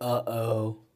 Uh oh.